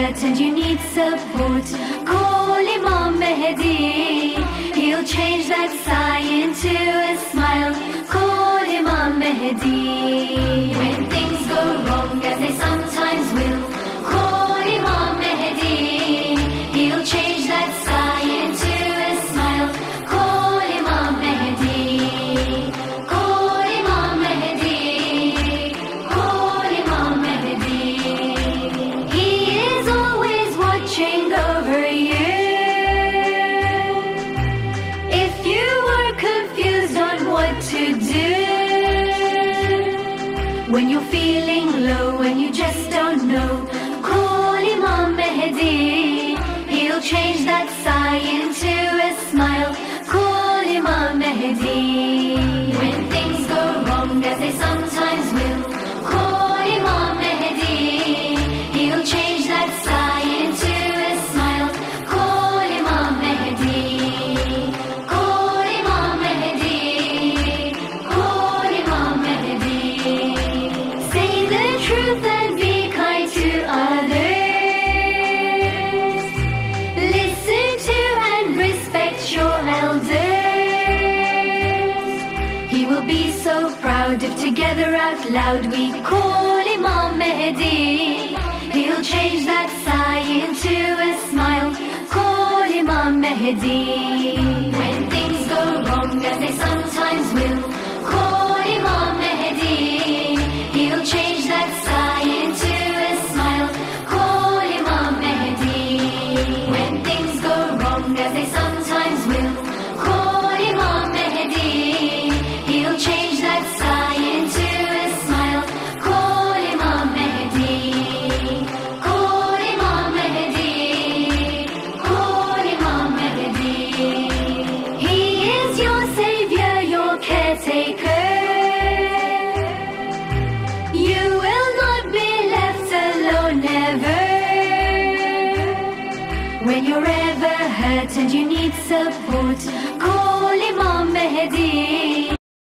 hurt and you need support, call Imam Mehdi. He'll change that sigh into a smile. Call Imam Mehdi. When you're feeling low and you just don't know, call Imam Mehdi. He'll change that sigh into a smile. Call Imam Mehdi. When things go wrong, as they sometimes will, if together out loud we call Imam Mehdi. He'll change that sigh into a smile. Call Imam Mehdi. When things go wrong, as they sometimes will, call Imam Mehdi. He'll change that sigh into a smile. Call Imam Mehdi. When things go wrong, as they sometimes will, You're ever hurt and you need support, call Imam Mehdi.